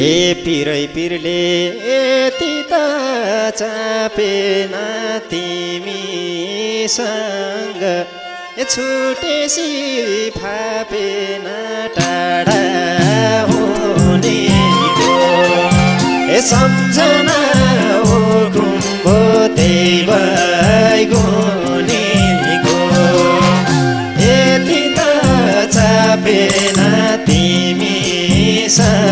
ए पिरै पिरले यति त चापेन तिमीसँग छुटेसी फापेन टाढा हुने ए सम्झना हो गुम्बो त्यही यति त चापेन तिमीसँग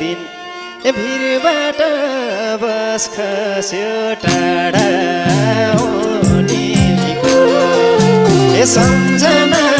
दिन भिरबाट बस खस्यो टाढा हो नि सम्झना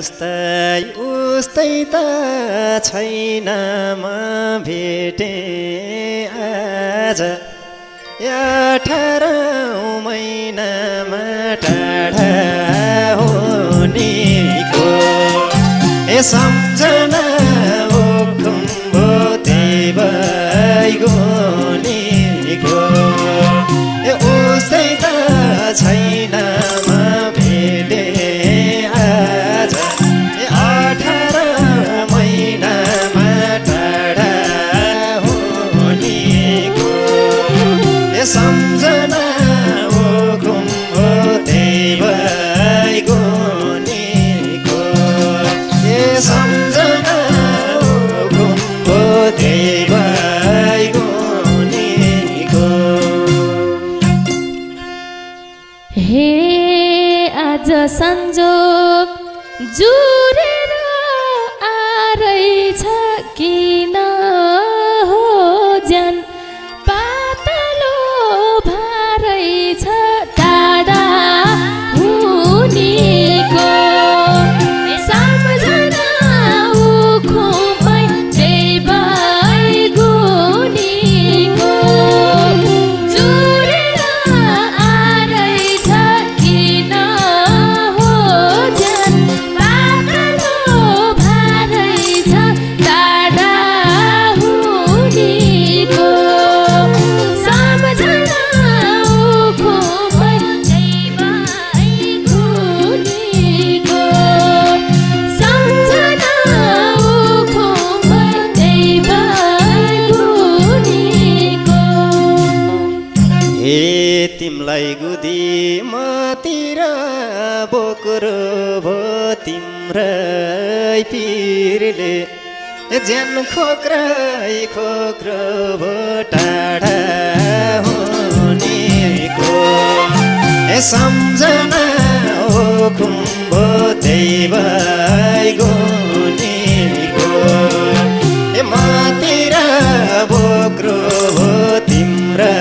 जस्तै उस्तै त छैन म भेटे आज। अठार महिनामा टाढा हो निको ए सम्झना मलाई पिरले ज्यान खोक्रै खोक्रो भो टाढा हुनेको। सम्झना हो खुम्बो दैव गोनेको ए मतिर बोक्रो हो तिम्रा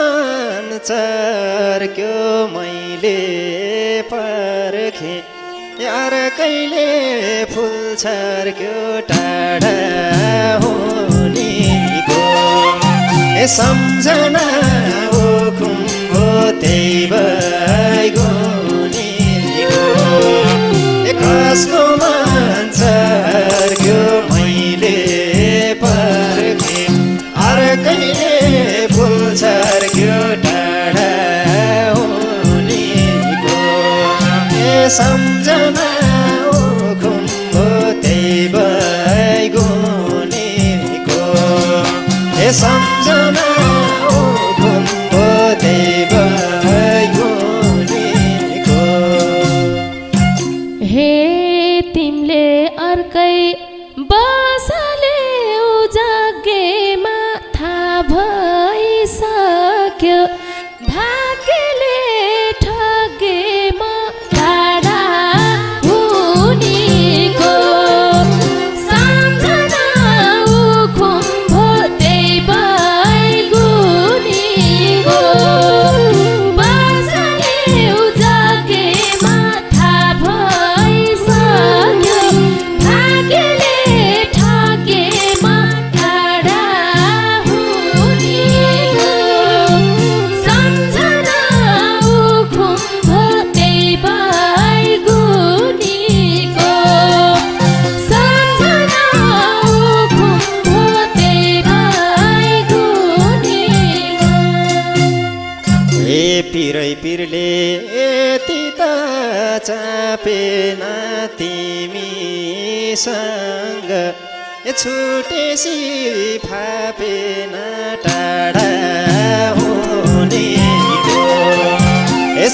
मन चर्क्यो मैले पर्खे। यार कहिले फुल छर्क्यो टाढा हुनेको? सम्झना coração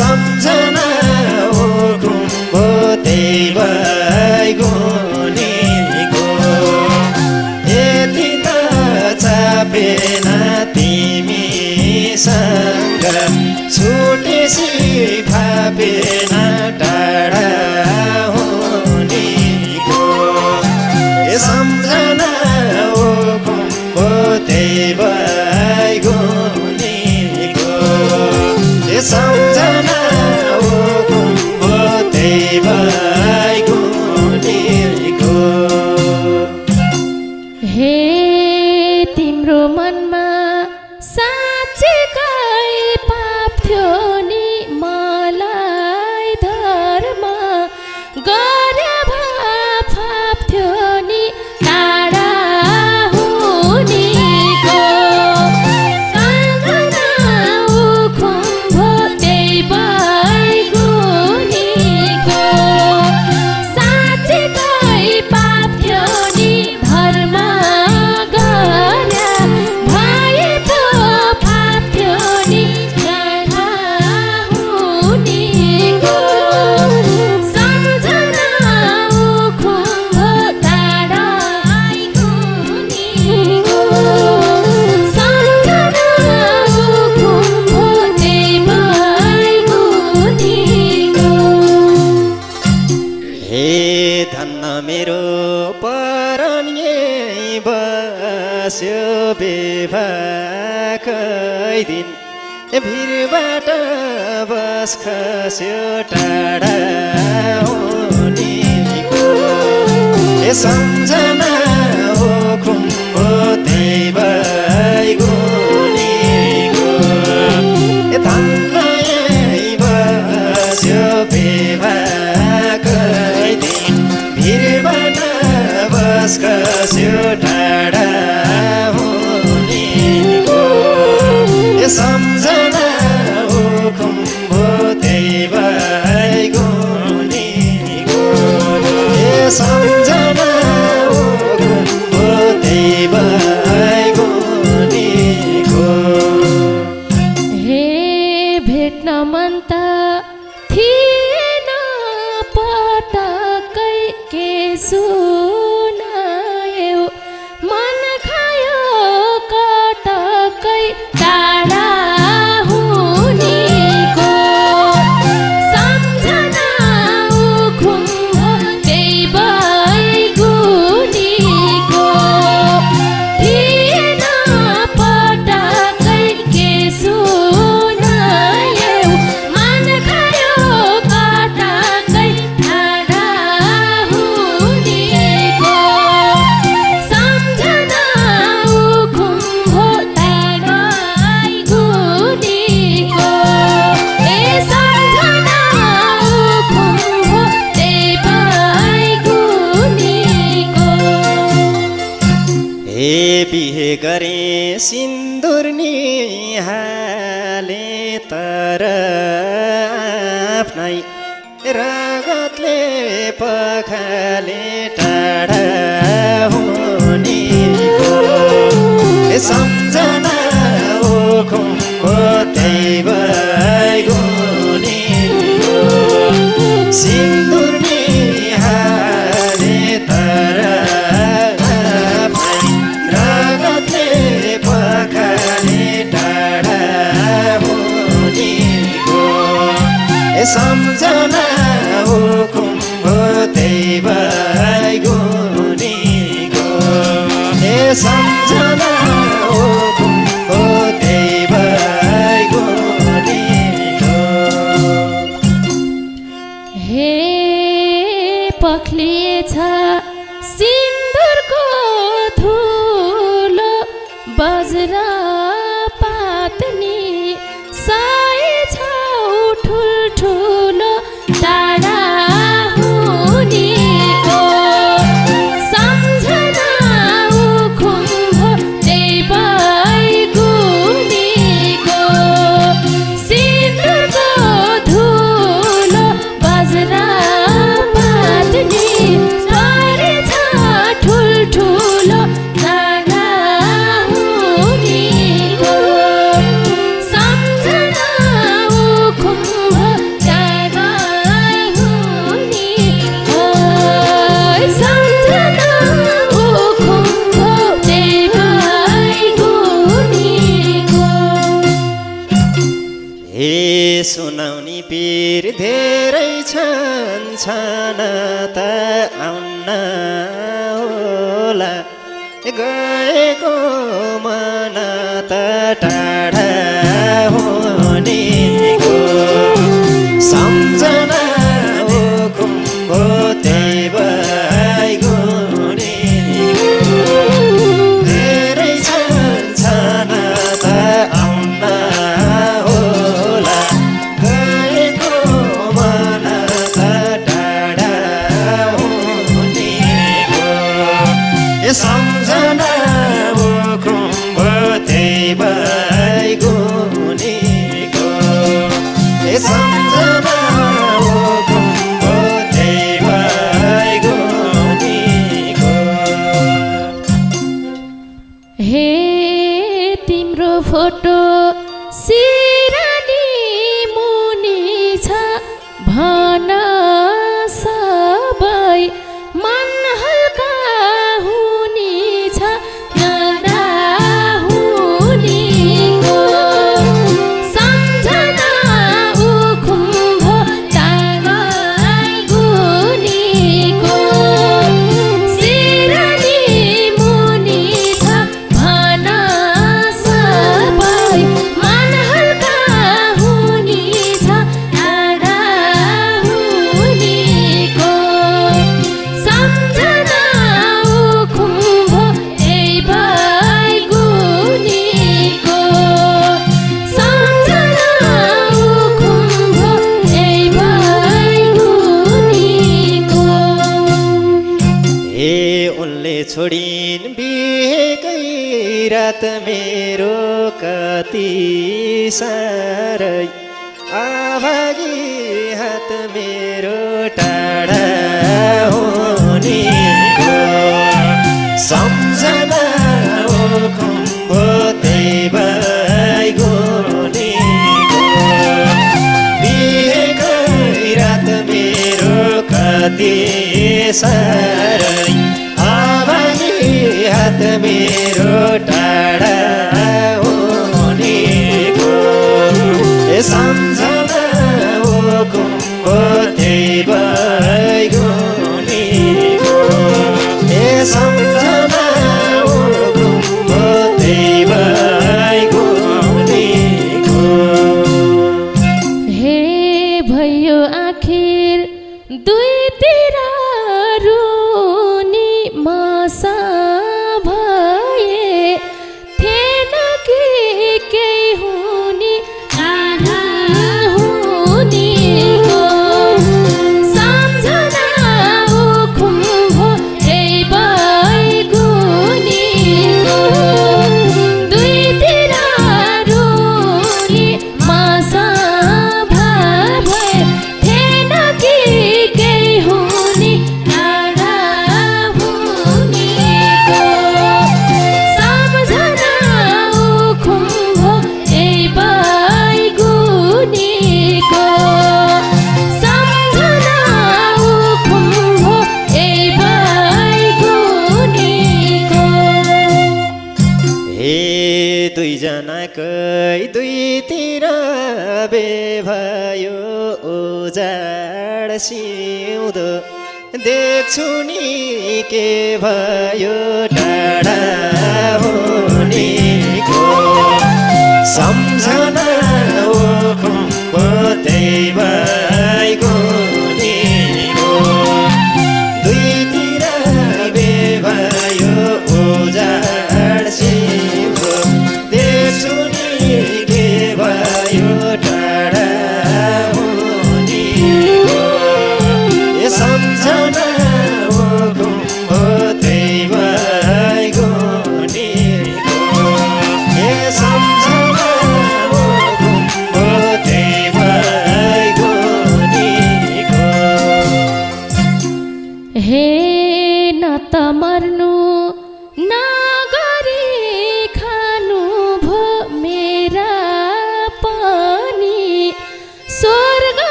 सम्झना हो कुम्भ देव। खस खस्यो टाढा हुनेको ए सम्झना हो खुम्बो त्यही भइगो ए धान बस्यो दिन खस्यो टाढा वीर धेरै छन् छन त आउन होला। गएको म सारै। आमानी हात मेरो टाढा हुनेको सम्झना हो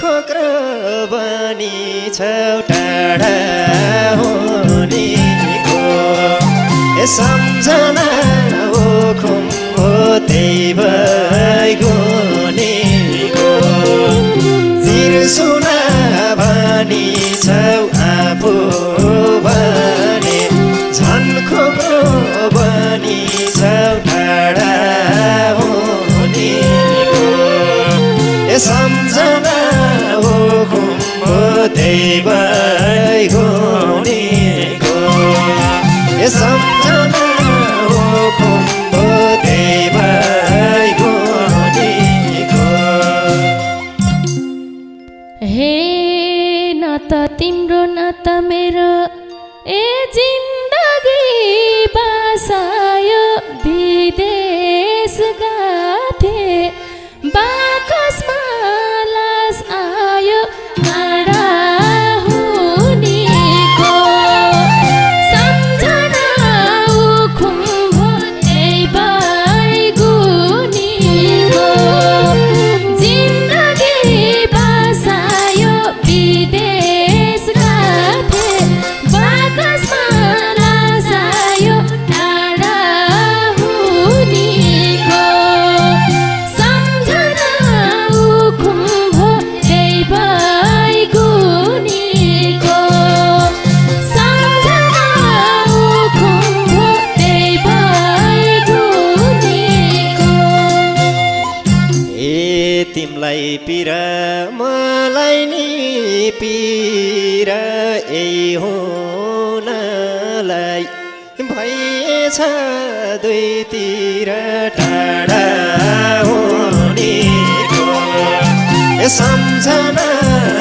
खोक्रबनी छौ टाढा हुनेको ए सम्झना हो खुम्बो त्यही भइगो निको चिर्सु There's something तिमलाई पिर मलाई नि पिर ए हुनलाई भएछ दुईतिर टाढा हुने सम्झना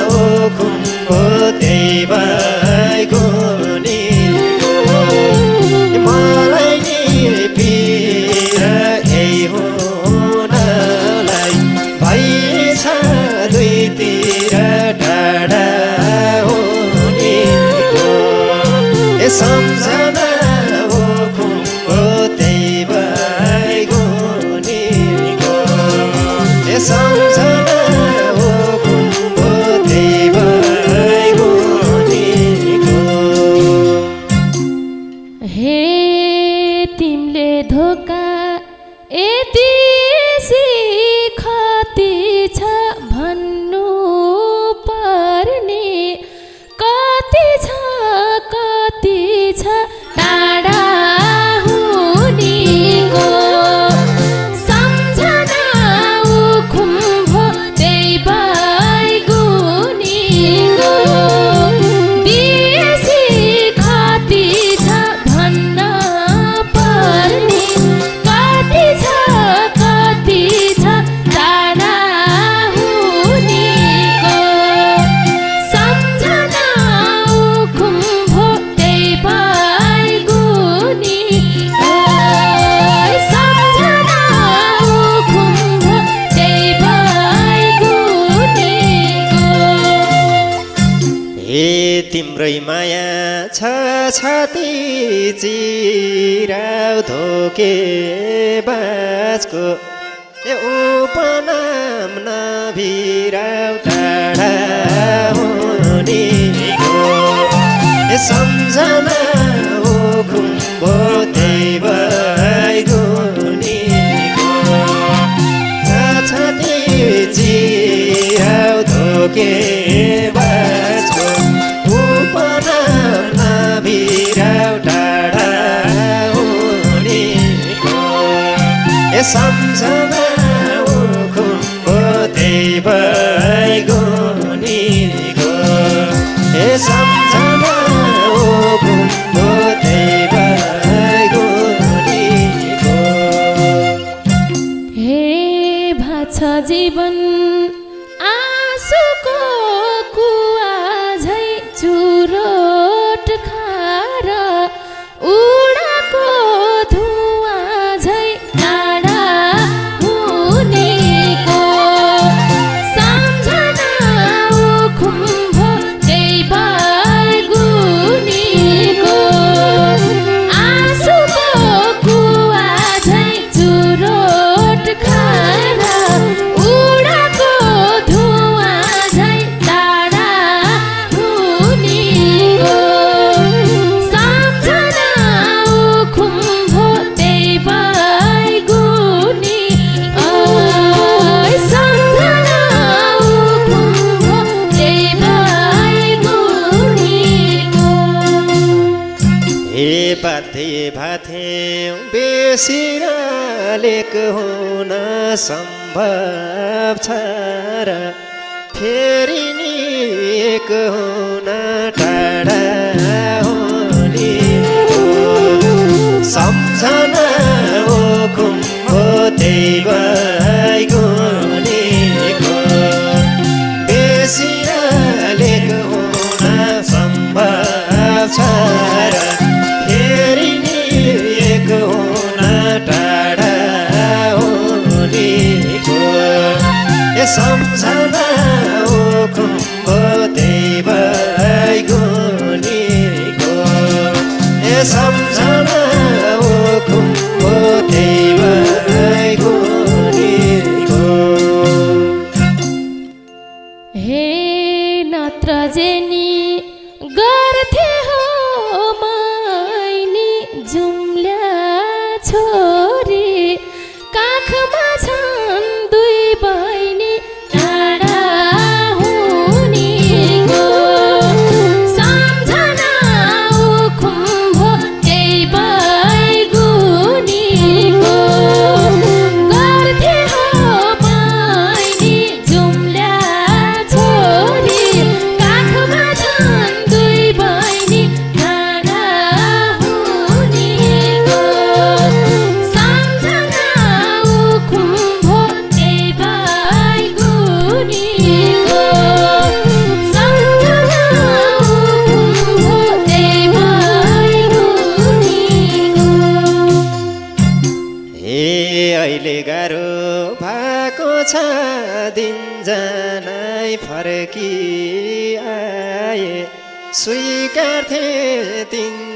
ओ खुम्बो देव तिम्रै माया छ छाती चिराउ धोके बाँचको ए उपनाम नभिराउ टाढा हुनेको ए सम्झना सम्भ ting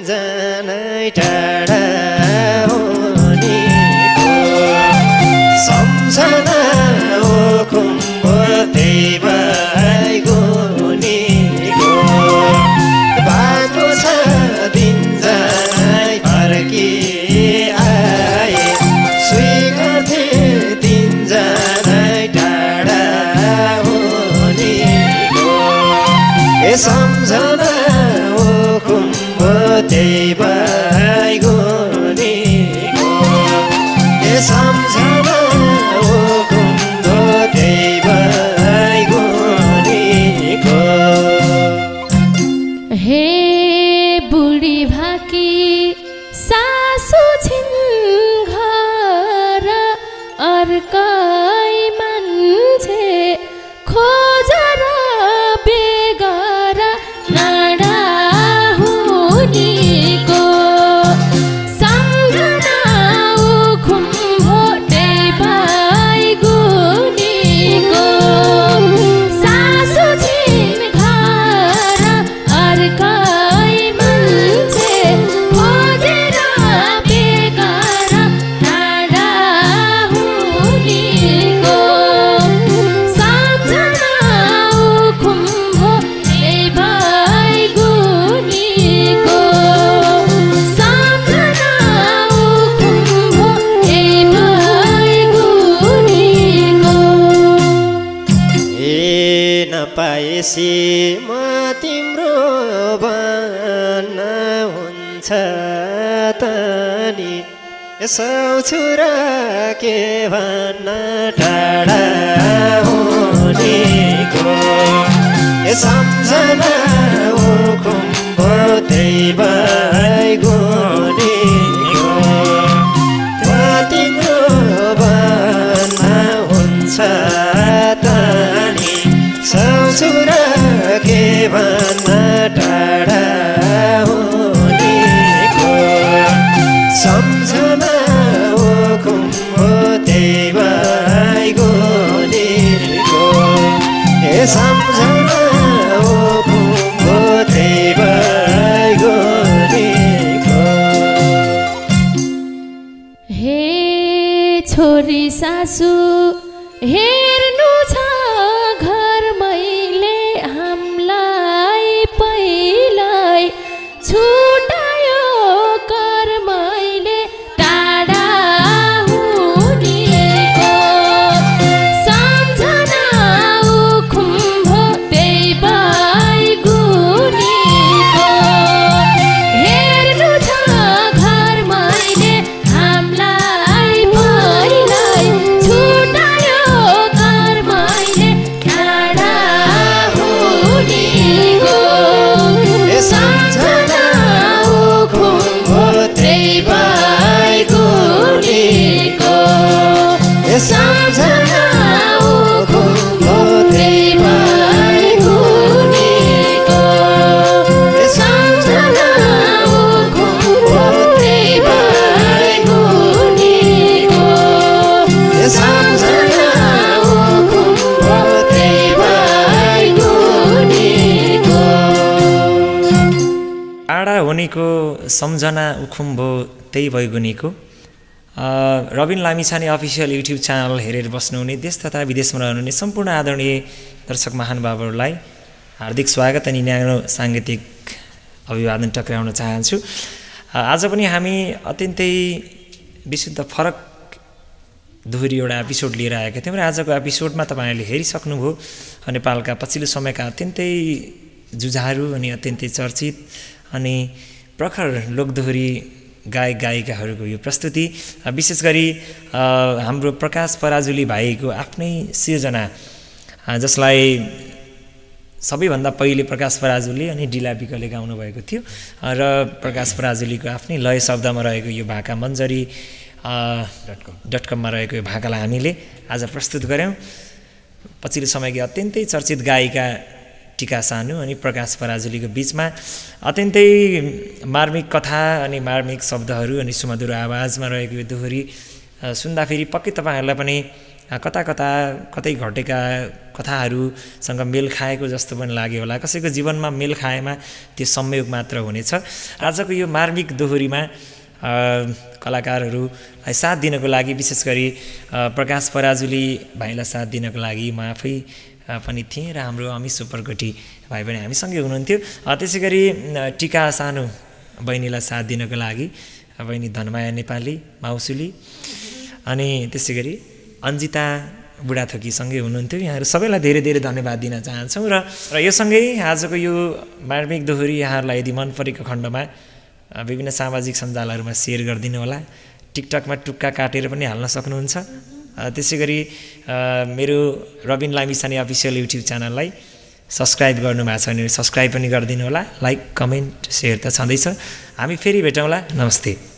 नपाएसी म तिम्रो भन्न हुन्छ त नि। यसो छुरा के भन्न टाढा हुनेको। सम्झना खुम्बो त्यही टाढा हुनेको सम्झना उखुम्बो त्यही भइगुनेको Rabin Lamichhane official YouTube channel हेरेर बस्नुहुने देश तथा विदेशमा रहनुहुने सम्पूर्ण आदरणीय दर्शक महानुभावहरूलाई हार्दिक स्वागत अनि न्यानो साङ्गीतिक अभिवादन टक्राउन चाहन्छु। आज पनि हामी अत्यन्तै विशुद्ध फरक दोहोरी एउटा एपिसोड लिएर आएका थियौँ र आजको एपिसोडमा तपाईँहरूले हेरिसक्नुभयो नेपालका पछिल्लो समयका अत्यन्तै जुझारु अनि अत्यन्तै चर्चित अनि प्रखर लोकदोहोरी गायक गायिकाहरूको यो प्रस्तुति विशेष गरी हाम्रो प्रकाश पराजुली भाइको आफ्नै सिर्जना जसलाई सबैभन्दा पहिले प्रकाश पराजुली अनि डिला विकले गाउनु भएको थियो र प्रकाश पराजुलीको आफ्नै लय शब्दमा रहेको यो भाका मन्जरी डट कममा रहेको यो भाकालाई हामीले आज प्रस्तुत गऱ्यौँ। पछिल्लो समयकी अत्यन्तै चर्चित गायिका टिका सानु अनि प्रकाश पराजुलीको बिचमा अत्यन्तै मार्मिक कथा अनि मार्मिक शब्दहरू अनि सुमधुर आवाजमा रहेको यो दोहोरी सुन्दाखेरि पक्कै तपाईँहरूलाई पनि कता कता कतै घटेका कथाहरूसँग मेल खाएको जस्तो पनि लाग्यो होला। कसैको जीवनमा मेल खाएमा त्यो संयोग मात्र हुनेछ। आजको यो मार्मिक दोहोरीमा कलाकारहरूलाई साथ दिनको लागि विशेष गरी प्रकाश पराजुली भाइलाई साथ दिनको लागि म आफै पनि थिएँ र हाम्रो अमित सुपरकोटी भाइ पनि हामीसँगै हुनुहुन्थ्यो। त्यसै गरी टिका सानो बहिनीलाई साथ दिनको लागि बहिनी धनमाया नेपाली माउसुली अनि त्यसै गरी अञ्जिता बुढाथोकीसँगै हुनुहुन्थ्यो। यहाँहरू सबैलाई धेरै धेरै धन्यवाद दिन चाहन्छौँ र र यो सँगै आजको यो मार्मिक दोहोरी यहाँहरूलाई यदि मन परेको खण्डमा विभिन्न सामाजिक सञ्जालहरूमा सेयर गरिदिनु होला। टिकटकमा टुक्का काटेर पनि हाल्न सक्नुहुन्छ। त्यसै गरी मेरो रबिन लामिसाने अफिसियल युट्युब च्यानललाई सब्सक्राइब गर्नुभएको छ भने सब्सक्राइब पनि गरिदिनु होला। लाइक कमेन्ट सेयर त छँदैछ। हामी फेरि भेटौँला। नमस्ते।